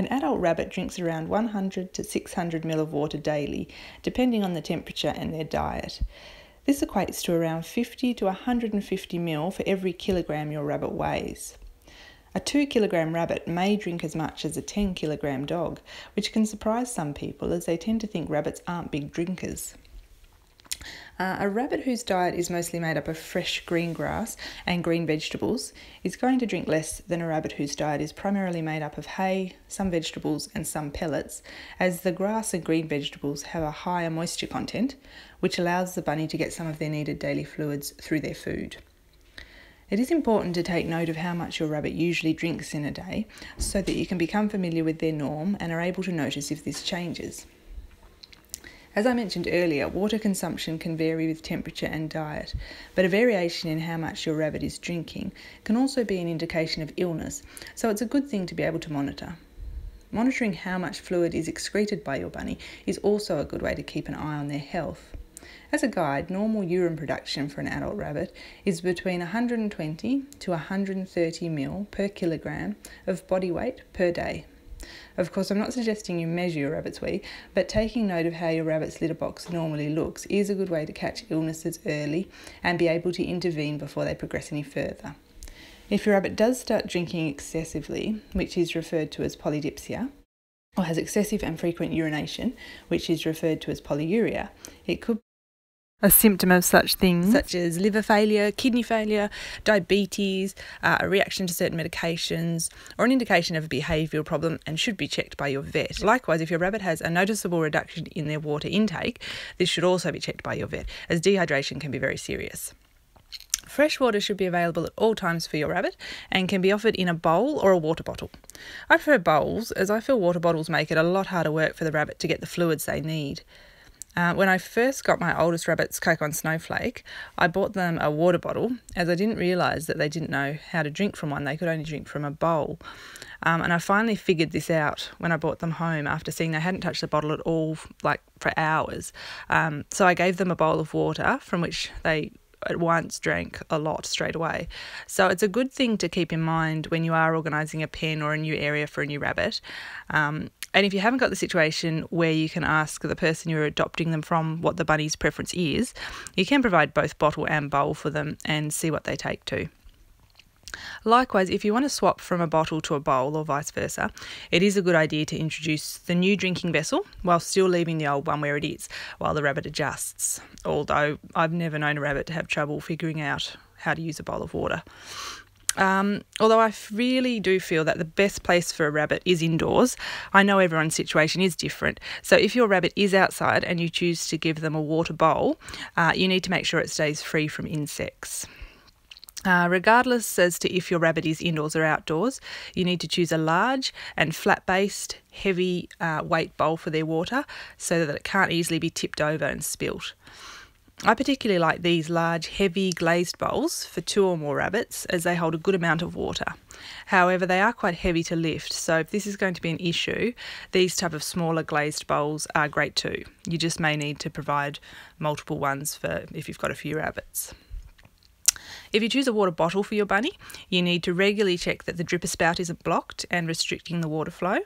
An adult rabbit drinks around 100 to 600 ml of water daily, depending on the temperature and their diet. This equates to around 50 to 150 ml for every kilogram your rabbit weighs. A 2 kilogram rabbit may drink as much as a 10 kilogram dog, which can surprise some people as they tend to think rabbits aren't big drinkers. Uh, a rabbit whose diet is mostly made up of fresh green grass and green vegetables is going to drink less than a rabbit whose diet is primarily made up of hay, some vegetables, and some pellets, as the grass and green vegetables have a higher moisture content, which allows the bunny to get some of their needed daily fluids through their food. It is important to take note of how much your rabbit usually drinks in a day so that you can become familiar with their norm and are able to notice if this changes. As I mentioned earlier, water consumption can vary with temperature and diet, but a variation in how much your rabbit is drinking can also be an indication of illness, so it's a good thing to be able to monitor. Monitoring how much fluid is excreted by your bunny is also a good way to keep an eye on their health. As a guide, normal urine production for an adult rabbit is between 120 to 130 ml per kilogram of body weight per day. Of course, I'm not suggesting you measure your rabbit's wee, but taking note of how your rabbit's litter box normally looks is a good way to catch illnesses early and be able to intervene before they progress any further. If your rabbit does start drinking excessively, which is referred to as polydipsia, or has excessive and frequent urination, which is referred to as polyuria, it could a symptom of such things such as liver failure, kidney failure, diabetes, uh, a reaction to certain medications, or an indication of a behavioural problem and should be checked by your vet. Likewise, if your rabbit has a noticeable reduction in their water intake, this should also be checked by your vet, as dehydration can be very serious. Fresh water should be available at all times for your rabbit and can be offered in a bowl or a water bottle. I prefer bowls as I feel water bottles make it a lot harder work for the rabbit to get the fluids they need. Uh, when I first got my oldest rabbits, Coke on Snowflake, I bought them a water bottle as I didn't realise that they didn't know how to drink from one. They could only drink from a bowl. Um, and I finally figured this out when I brought them home after seeing they hadn't touched the bottle at all, like for hours. Um, so I gave them a bowl of water from which they at once drank a lot straight away. So it's a good thing to keep in mind when you are organising a pen or a new area for a new rabbit. Um, and if you haven't got the situation where you can ask the person you're adopting them from what the bunny's preference is, you can provide both bottle and bowl for them and see what they take to. Likewise, if you want to swap from a bottle to a bowl or vice versa, it is a good idea to introduce the new drinking vessel while still leaving the old one where it is while the rabbit adjusts. Although I've never known a rabbit to have trouble figuring out how to use a bowl of water. Um, although I really do feel that the best place for a rabbit is indoors, I know everyone's situation is different. So if your rabbit is outside and you choose to give them a water bowl, uh, you need to make sure it stays free from insects. Uh, regardless as to if your rabbit is indoors or outdoors, you need to choose a large and flat based, heavy uh, weight bowl for their water so that it can't easily be tipped over and spilt. I particularly like these large, heavy glazed bowls for two or more rabbits as they hold a good amount of water. However, they are quite heavy to lift, so if this is going to be an issue, these type of smaller glazed bowls are great too. You just may need to provide multiple ones for if you've got a few rabbits. If you choose a water bottle for your bunny, you need to regularly check that the dripper spout isn't blocked and restricting the water flow.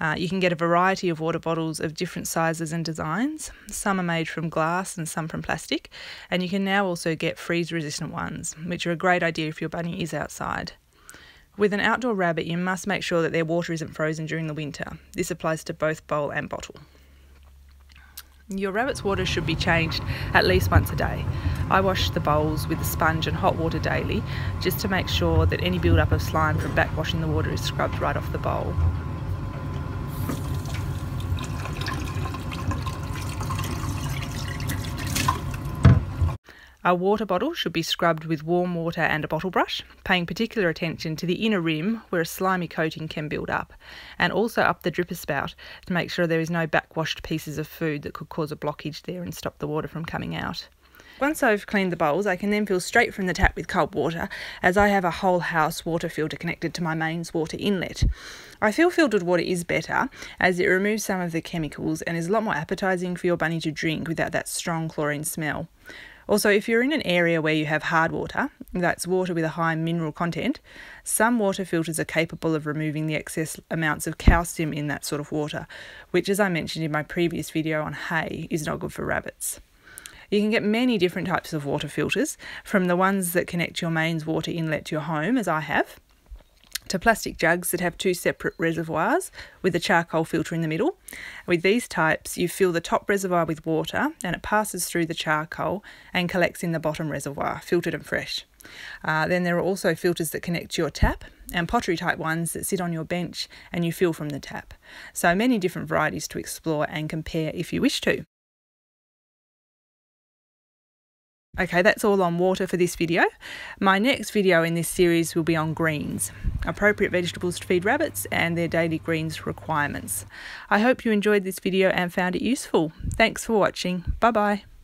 Uh, you can get a variety of water bottles of different sizes and designs. Some are made from glass and some from plastic, and you can now also get freeze resistant ones, which are a great idea if your bunny is outside. With an outdoor rabbit, you must make sure that their water isn't frozen during the winter. This applies to both bowl and bottle. Your rabbit's water should be changed at least once a day. I wash the bowls with a sponge and hot water daily just to make sure that any build-up of slime from backwashing the water is scrubbed right off the bowl. A water bottle should be scrubbed with warm water and a bottle brush, paying particular attention to the inner rim where a slimy coating can build up, and also up the dripper spout to make sure there is no backwashed pieces of food that could cause a blockage there and stop the water from coming out. Once I've cleaned the bowls, I can then fill straight from the tap with cold water, as I have a whole house water filter connected to my mains water inlet. I feel filtered water is better, as it removes some of the chemicals and is a lot more appetising for your bunny to drink without that strong chlorine smell. Also, if you're in an area where you have hard water, that's water with a high mineral content, some water filters are capable of removing the excess amounts of calcium in that sort of water, which, as I mentioned in my previous video on hay, is not good for rabbits. You can get many different types of water filters, from the ones that connect your mains water inlet to your home, as I have, to plastic jugs that have two separate reservoirs with a charcoal filter in the middle. With these types, you fill the top reservoir with water and it passes through the charcoal and collects in the bottom reservoir, filtered and fresh. Uh, then there are also filters that connect to your tap and pottery type ones that sit on your bench and you fill from the tap. So many different varieties to explore and compare if you wish to. Okay, that's all on water for this video. My next video in this series will be on greens, appropriate vegetables to feed rabbits and their daily greens requirements. I hope you enjoyed this video and found it useful. Thanks for watching. Bye bye.